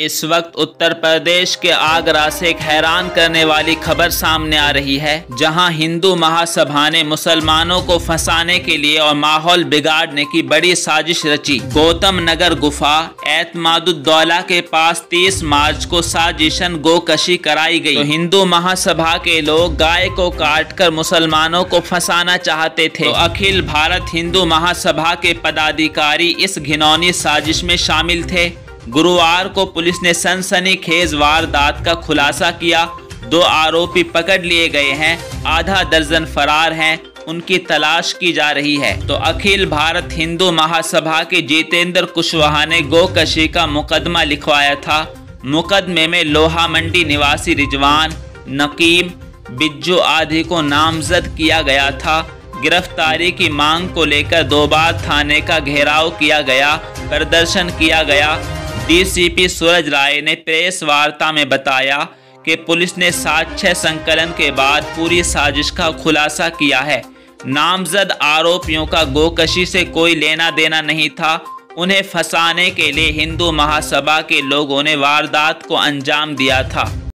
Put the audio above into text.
इस वक्त उत्तर प्रदेश के आगरा से एक हैरान करने वाली खबर सामने आ रही है, जहाँ हिंदू महासभा ने मुसलमानों को फंसाने के लिए और माहौल बिगाड़ने की बड़ी साजिश रची। गौतम नगर गुफा एतमादुद्दौला के पास 30 मार्च को साजिशन गोकशी कराई गई। तो हिंदू महासभा के लोग गाय को काटकर मुसलमानों को फंसाना चाहते थे। तो अखिल भारत हिंदू महासभा के पदाधिकारी इस घिनौनी साजिश में शामिल थे। गुरुवार को पुलिस ने सनसनीखेज वारदात का खुलासा किया। दो आरोपी पकड़ लिए गए हैं। आधा दर्जन फरार हैं। उनकी तलाश की जा रही है। तो अखिल भारत हिंदू महासभा के जितेंद्र कुशवाहा ने गोकशी का मुकदमा लिखवाया था। मुकदमे में लोहा मंडी निवासी रिजवान नकीम बिज्जू आदि को नामजद किया गया था। गिरफ्तारी की मांग को लेकर दो बार थाने का घेराव किया गया। प्रदर्शन किया गया। डीसीपी सूरज राय ने प्रेस वार्ता में बताया कि पुलिस ने साक्ष्य संकलन के बाद पूरी साजिश का खुलासा किया है। नामजद आरोपियों का गोकशी से कोई लेना देना नहीं था। उन्हें फंसाने के लिए हिंदू महासभा के लोगों ने वारदात को अंजाम दिया था।